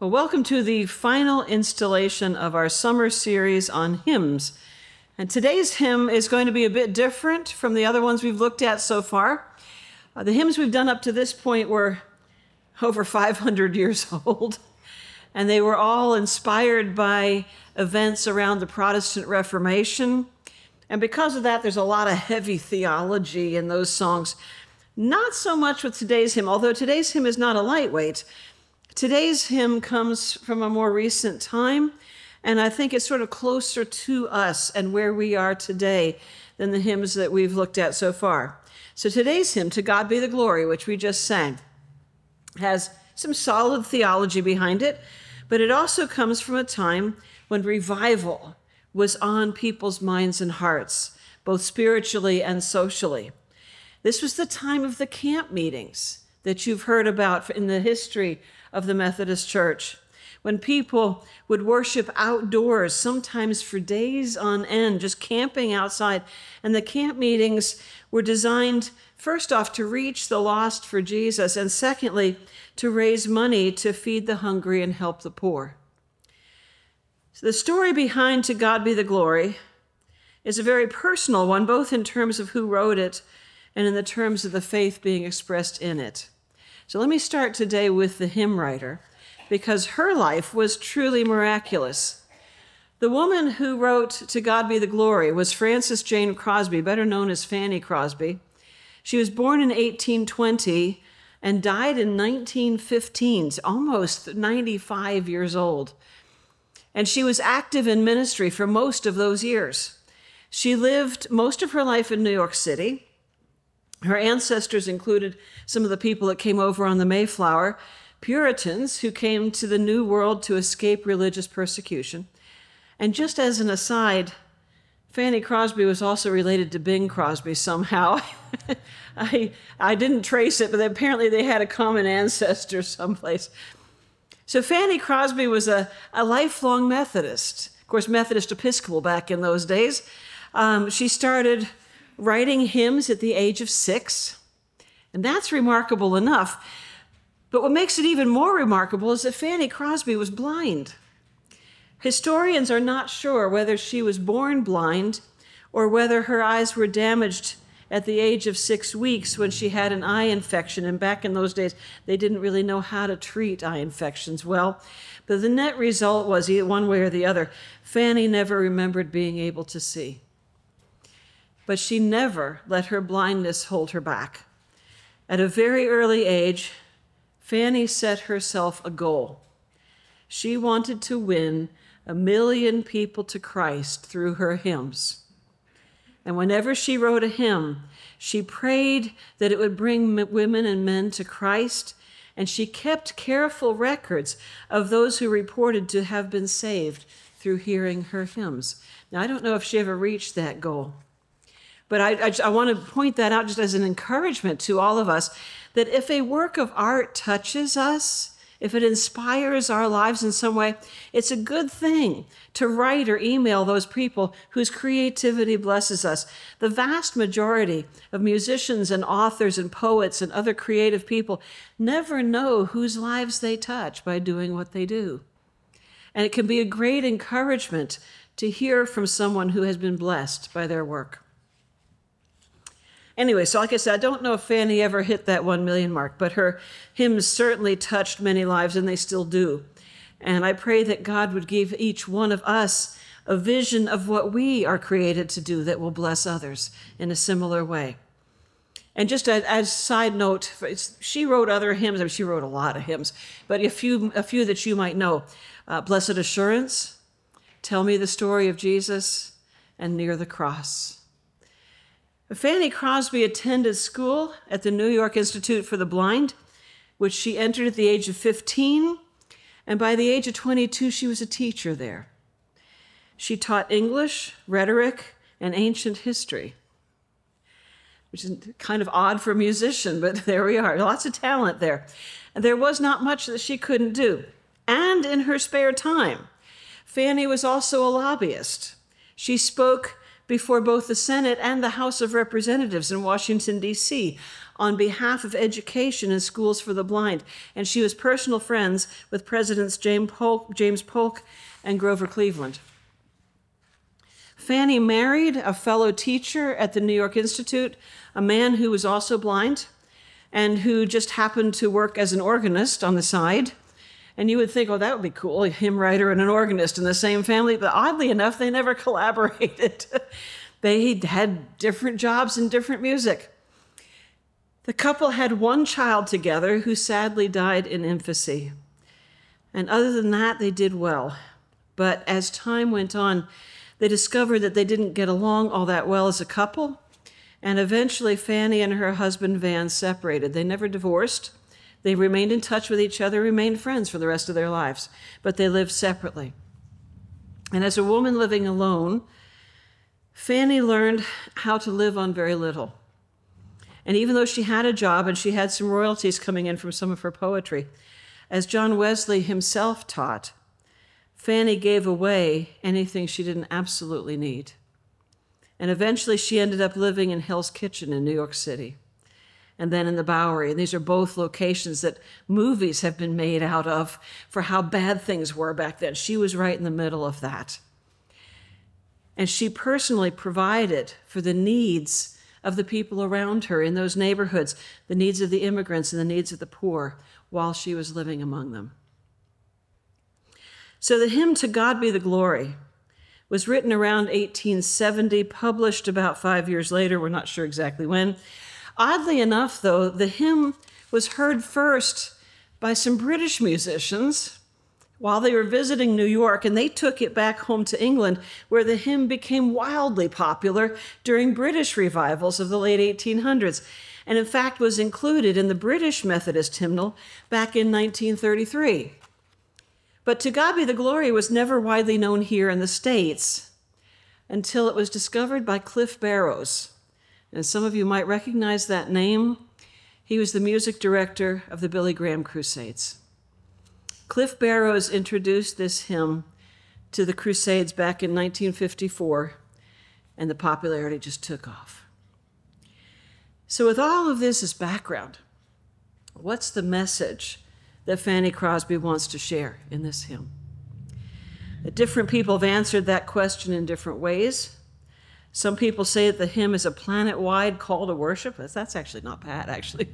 Well, welcome to the final installation of our summer series on hymns. And today's hymn is going to be a bit different from the other ones we've looked at so far. Uh, the hymns we've done up to this point were over 500 years old, and they were all inspired by events around the Protestant Reformation. And because of that, there's a lot of heavy theology in those songs. Not so much with today's hymn, although today's hymn is not a lightweight. Today's hymn comes from a more recent time, and I think it's sort of closer to us and where we are today than the hymns that we've looked at so far. So today's hymn, To God Be the Glory, which we just sang, has some solid theology behind it, but it also comes from a time when revival was on people's minds and hearts, both spiritually and socially. This was the time of the camp meetings that you've heard about in the history of the Methodist Church, when people would worship outdoors, sometimes for days on end, just camping outside. And the camp meetings were designed, first off, to reach the lost for Jesus, and secondly, to raise money to feed the hungry and help the poor. So the story behind To God Be the Glory is a very personal one, both in terms of who wrote it and in the terms of the faith being expressed in it. So let me start today with the hymn writer, because her life was truly miraculous. The woman who wrote To God Be the Glory was Frances Jane Crosby, better known as Fanny Crosby. She was born in 1820 and died in 1915, almost 95 years old. And she was active in ministry for most of those years. She lived most of her life in New York City. Her ancestors included some of the people that came over on the Mayflower, Puritans who came to the New World to escape religious persecution. And just as an aside, Fanny Crosby was also related to Bing Crosby somehow. I, I didn't trace it, but apparently they had a common ancestor someplace. So Fanny Crosby was a, a lifelong Methodist, of course, Methodist Episcopal back in those days. Um, she started writing hymns at the age of six. And that's remarkable enough. But what makes it even more remarkable is that Fanny Crosby was blind. Historians are not sure whether she was born blind or whether her eyes were damaged at the age of six weeks when she had an eye infection. And back in those days, they didn't really know how to treat eye infections well. But the net result was, either one way or the other, Fanny never remembered being able to see but she never let her blindness hold her back. At a very early age, Fanny set herself a goal. She wanted to win a million people to Christ through her hymns. And whenever she wrote a hymn, she prayed that it would bring women and men to Christ, and she kept careful records of those who reported to have been saved through hearing her hymns. Now, I don't know if she ever reached that goal. But I, I, I want to point that out just as an encouragement to all of us that if a work of art touches us, if it inspires our lives in some way, it's a good thing to write or email those people whose creativity blesses us. The vast majority of musicians and authors and poets and other creative people never know whose lives they touch by doing what they do. And it can be a great encouragement to hear from someone who has been blessed by their work. Anyway, so like I said, I don't know if Fanny ever hit that 1 million mark, but her hymns certainly touched many lives, and they still do. And I pray that God would give each one of us a vision of what we are created to do that will bless others in a similar way. And just as, a side note, she wrote other hymns. I mean, she wrote a lot of hymns, but a few, a few that you might know: uh, "Blessed Assurance," "Tell Me the Story of Jesus," and "Near the Cross." Fanny Crosby attended school at the New York Institute for the Blind, which she entered at the age of 15, and by the age of 22, she was a teacher there. She taught English, rhetoric, and ancient history, which is kind of odd for a musician, but there we are. Lots of talent there. And there was not much that she couldn't do. And in her spare time, Fanny was also a lobbyist. She spoke before both the Senate and the House of Representatives in Washington, D.C., on behalf of education and schools for the blind. And she was personal friends with Presidents James Polk, James Polk and Grover Cleveland. Fanny married a fellow teacher at the New York Institute, a man who was also blind and who just happened to work as an organist on the side. And you would think, oh, that would be cool, a hymn writer and an organist in the same family. But oddly enough, they never collaborated. they had different jobs and different music. The couple had one child together who sadly died in infancy. And other than that, they did well. But as time went on, they discovered that they didn't get along all that well as a couple. And eventually, Fanny and her husband Van separated. They never divorced. They remained in touch with each other, remained friends for the rest of their lives, but they lived separately. And as a woman living alone, Fanny learned how to live on very little. And even though she had a job and she had some royalties coming in from some of her poetry, as John Wesley himself taught, Fanny gave away anything she didn't absolutely need. And eventually she ended up living in Hell's Kitchen in New York City and then in the Bowery. And these are both locations that movies have been made out of for how bad things were back then. She was right in the middle of that. And she personally provided for the needs of the people around her in those neighborhoods, the needs of the immigrants and the needs of the poor, while she was living among them. So the hymn To God Be the Glory was written around 1870, published about five years later, we're not sure exactly when, Oddly enough, though, the hymn was heard first by some British musicians while they were visiting New York, and they took it back home to England, where the hymn became wildly popular during British revivals of the late 1800s, and in fact was included in the British Methodist hymnal back in 1933. But To God Be the Glory was never widely known here in the States until it was discovered by Cliff Barrows and some of you might recognize that name. He was the music director of the Billy Graham Crusades. Cliff Barrows introduced this hymn to the Crusades back in 1954, and the popularity just took off. So, with all of this as background, what's the message that Fanny Crosby wants to share in this hymn? Different people have answered that question in different ways. Some people say that the hymn is a planet wide call to worship. That's actually not bad, actually.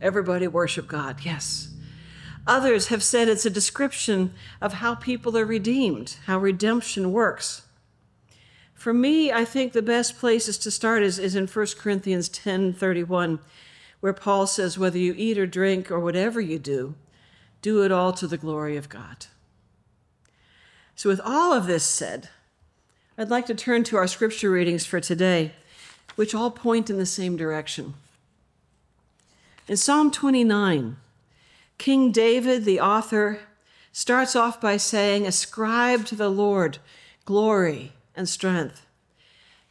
Everybody worship God, yes. Others have said it's a description of how people are redeemed, how redemption works. For me, I think the best places to start is, is in 1 Corinthians 10 31, where Paul says, Whether you eat or drink or whatever you do, do it all to the glory of God. So, with all of this said, I'd like to turn to our scripture readings for today, which all point in the same direction. In Psalm 29, King David, the author, starts off by saying, Ascribe to the Lord glory and strength.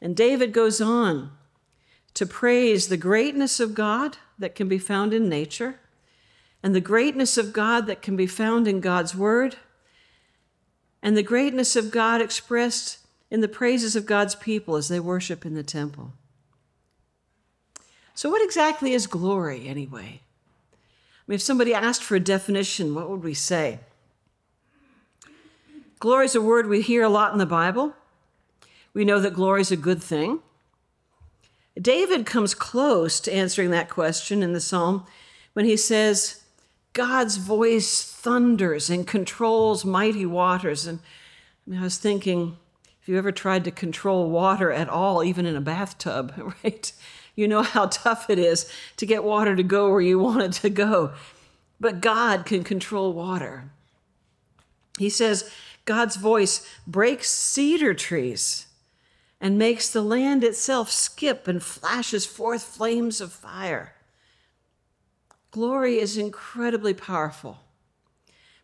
And David goes on to praise the greatness of God that can be found in nature, and the greatness of God that can be found in God's word, and the greatness of God expressed in the praises of God's people as they worship in the temple. So, what exactly is glory, anyway? I mean, if somebody asked for a definition, what would we say? Glory is a word we hear a lot in the Bible. We know that glory is a good thing. David comes close to answering that question in the psalm when he says, God's voice thunders and controls mighty waters. And I, mean, I was thinking, if you ever tried to control water at all, even in a bathtub, right? You know how tough it is to get water to go where you want it to go. But God can control water. He says God's voice breaks cedar trees and makes the land itself skip and flashes forth flames of fire. Glory is incredibly powerful,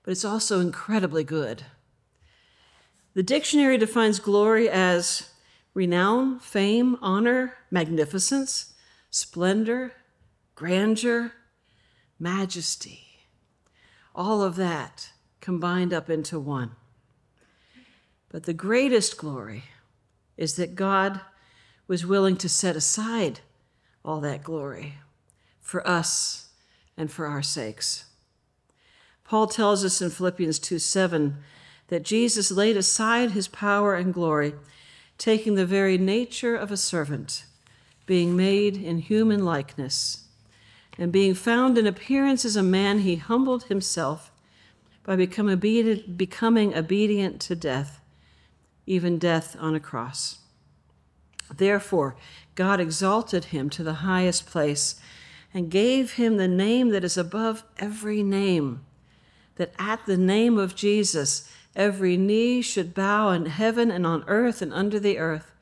but it's also incredibly good. The dictionary defines glory as renown, fame, honor, magnificence, splendor, grandeur, majesty. All of that combined up into one. But the greatest glory is that God was willing to set aside all that glory for us and for our sakes. Paul tells us in Philippians 2 7 that Jesus laid aside his power and glory, taking the very nature of a servant, being made in human likeness, and being found in appearance as a man, he humbled himself by becoming obedient, becoming obedient to death, even death on a cross. Therefore, God exalted him to the highest place and gave him the name that is above every name, that at the name of Jesus every knee should bow in heaven and on earth and under the earth,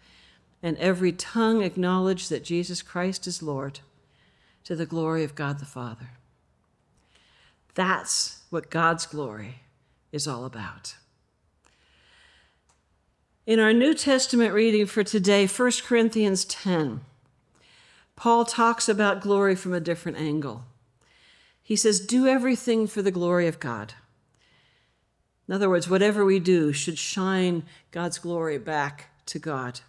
and every tongue acknowledge that Jesus Christ is Lord, to the glory of God the Father. That's what God's glory is all about. In our New Testament reading for today, 1 Corinthians 10, Paul talks about glory from a different angle. He says, Do everything for the glory of God. In other words, whatever we do should shine God's glory back to God.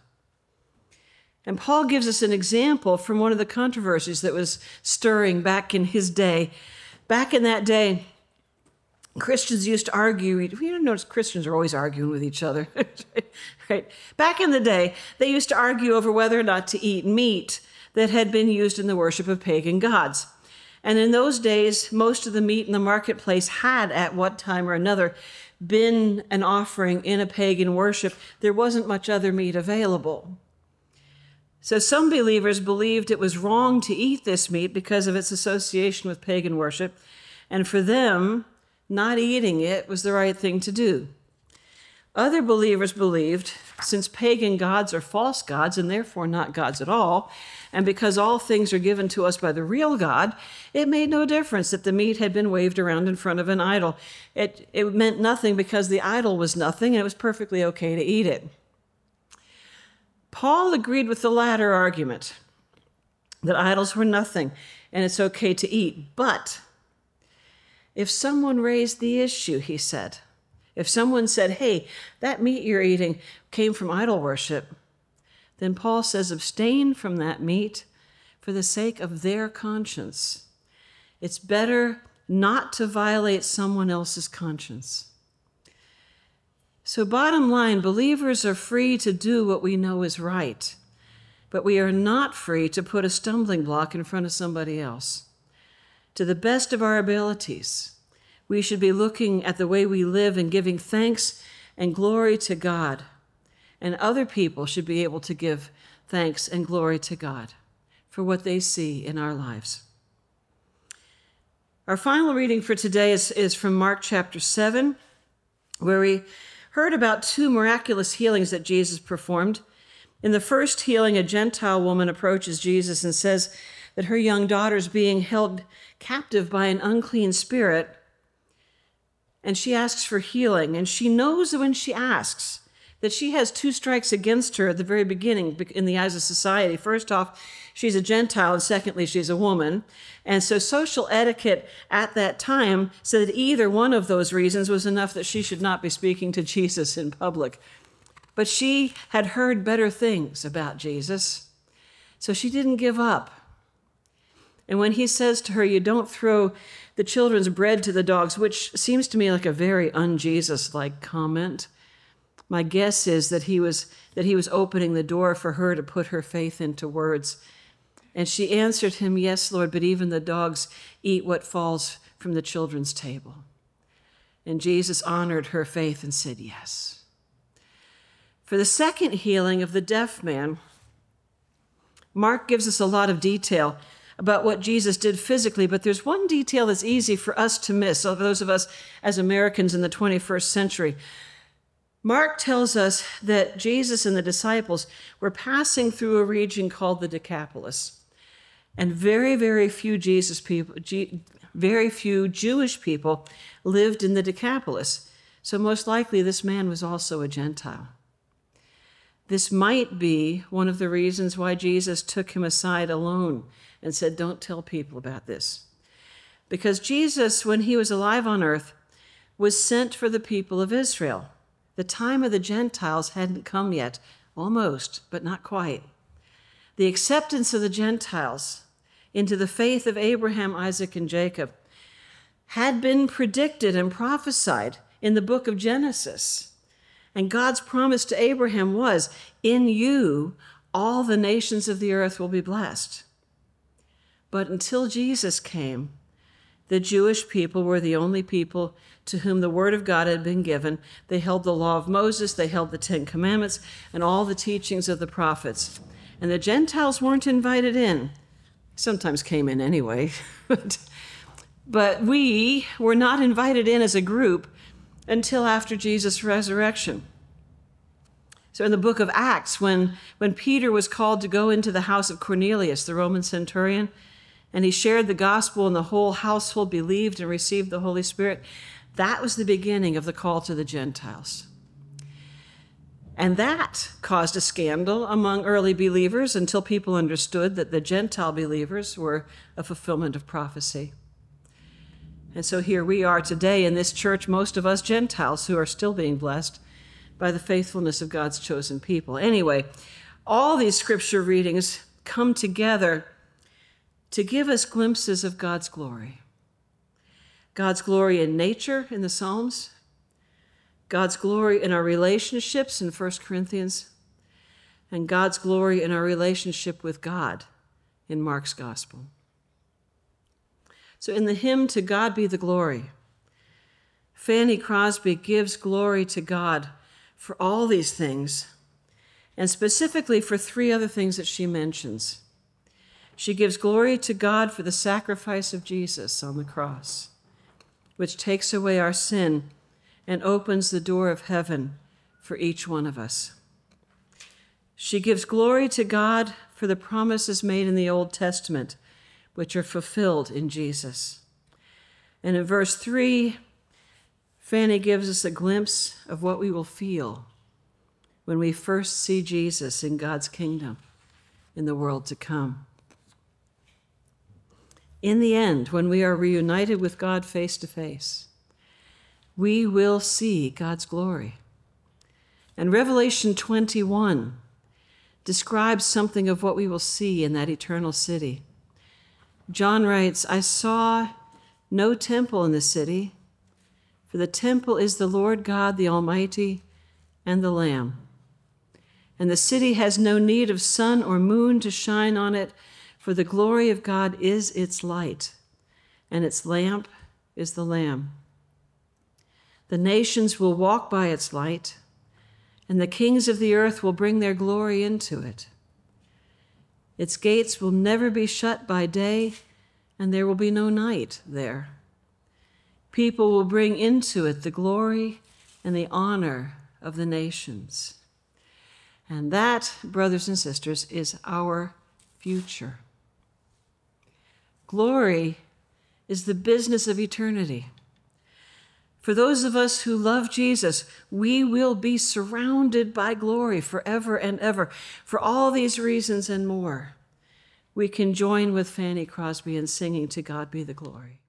And Paul gives us an example from one of the controversies that was stirring back in his day. Back in that day, Christians used to argue. You notice Christians are always arguing with each other, right? Back in the day, they used to argue over whether or not to eat meat that had been used in the worship of pagan gods. And in those days, most of the meat in the marketplace had, at one time or another, been an offering in a pagan worship. There wasn't much other meat available. So some believers believed it was wrong to eat this meat because of its association with pagan worship. And for them, not eating it was the right thing to do. Other believers believed, since pagan gods are false gods and therefore not gods at all, and because all things are given to us by the real God, it made no difference that the meat had been waved around in front of an idol. It, it meant nothing because the idol was nothing and it was perfectly okay to eat it. Paul agreed with the latter argument that idols were nothing and it's okay to eat, but if someone raised the issue, he said, if someone said, hey, that meat you're eating came from idol worship, then Paul says, abstain from that meat for the sake of their conscience. It's better not to violate someone else's conscience. So, bottom line, believers are free to do what we know is right, but we are not free to put a stumbling block in front of somebody else to the best of our abilities. We should be looking at the way we live and giving thanks and glory to God. And other people should be able to give thanks and glory to God for what they see in our lives. Our final reading for today is, is from Mark chapter 7, where we heard about two miraculous healings that Jesus performed. In the first healing, a Gentile woman approaches Jesus and says that her young daughter is being held captive by an unclean spirit. And she asks for healing. And she knows when she asks that she has two strikes against her at the very beginning in the eyes of society. First off, she's a Gentile, and secondly, she's a woman. And so social etiquette at that time said that either one of those reasons was enough that she should not be speaking to Jesus in public. But she had heard better things about Jesus, so she didn't give up. And when he says to her, You don't throw the children's bread to the dogs, which seems to me like a very un Jesus like comment, my guess is that he, was, that he was opening the door for her to put her faith into words. And she answered him, Yes, Lord, but even the dogs eat what falls from the children's table. And Jesus honored her faith and said, Yes. For the second healing of the deaf man, Mark gives us a lot of detail about what Jesus did physically, but there's one detail that's easy for us to miss, those of us as Americans in the 21st century. Mark tells us that Jesus and the disciples were passing through a region called the Decapolis. And very, very few Jesus people, very few Jewish people lived in the Decapolis. So most likely this man was also a Gentile. This might be one of the reasons why Jesus took him aside alone and said, Don't tell people about this. Because Jesus, when he was alive on earth, was sent for the people of Israel. The time of the Gentiles hadn't come yet, almost, but not quite. The acceptance of the Gentiles into the faith of Abraham, Isaac, and Jacob had been predicted and prophesied in the book of Genesis. And God's promise to Abraham was, In you, all the nations of the earth will be blessed. But until Jesus came, the Jewish people were the only people to whom the word of God had been given. They held the law of Moses, they held the Ten Commandments, and all the teachings of the prophets. And the Gentiles weren't invited in. Sometimes came in anyway. but but we were not invited in as a group until after Jesus' resurrection. So in the book of Acts, when, when Peter was called to go into the house of Cornelius, the Roman centurion, and he shared the gospel, and the whole household believed and received the Holy Spirit. That was the beginning of the call to the Gentiles. And that caused a scandal among early believers until people understood that the Gentile believers were a fulfillment of prophecy. And so here we are today in this church, most of us Gentiles who are still being blessed by the faithfulness of God's chosen people. Anyway, all these scripture readings come together to give us glimpses of God's glory. God's glory in nature in the Psalms, God's glory in our relationships in 1 Corinthians, and God's glory in our relationship with God in Mark's Gospel. So, in the hymn, To God Be the Glory, Fanny Crosby gives glory to God for all these things, and specifically for three other things that she mentions she gives glory to God for the sacrifice of Jesus on the cross, which takes away our sin and opens the door of heaven for each one of us. She gives glory to God for the promises made in the Old Testament, which are fulfilled in Jesus. And in verse 3, Fanny gives us a glimpse of what we will feel when we first see Jesus in God's kingdom in the world to come. In the end, when we are reunited with God face to face, we will see God's glory. And Revelation 21 describes something of what we will see in that eternal city. John writes, I saw no temple in the city, for the temple is the Lord God, the Almighty, and the Lamb. And the city has no need of sun or moon to shine on it for the glory of God is its light, and its lamp is the Lamb. The nations will walk by its light, and the kings of the earth will bring their glory into it. Its gates will never be shut by day, and there will be no night there. People will bring into it the glory and the honor of the nations. And that, brothers and sisters, is our future. Glory is the business of eternity. For those of us who love Jesus, we will be surrounded by glory forever and ever. For all these reasons and more, we can join with Fanny Crosby in singing To God Be the Glory.